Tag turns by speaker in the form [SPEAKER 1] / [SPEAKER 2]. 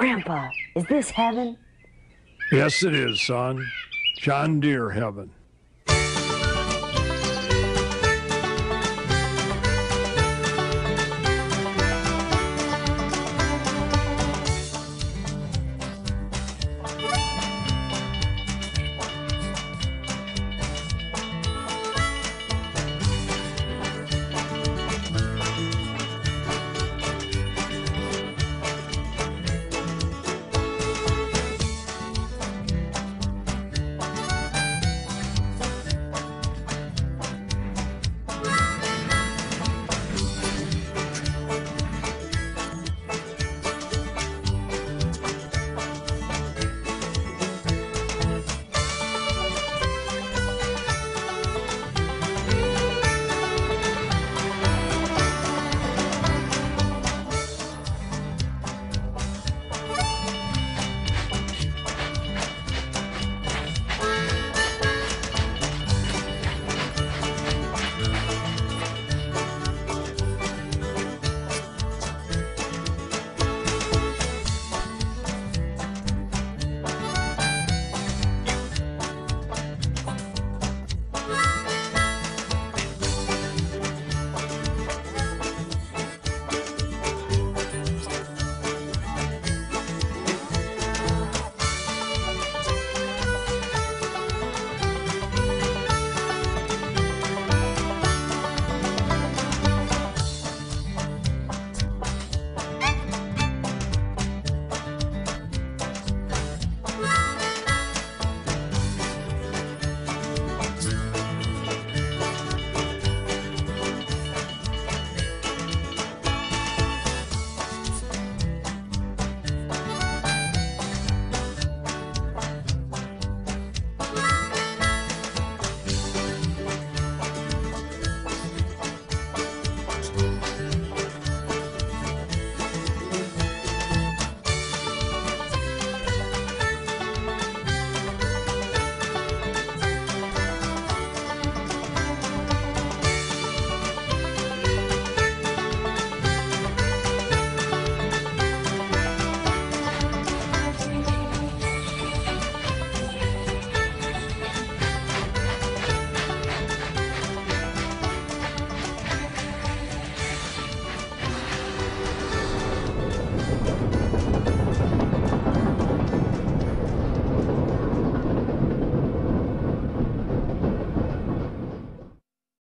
[SPEAKER 1] Grandpa, is this heaven?
[SPEAKER 2] Yes, it is, son. John Deere heaven.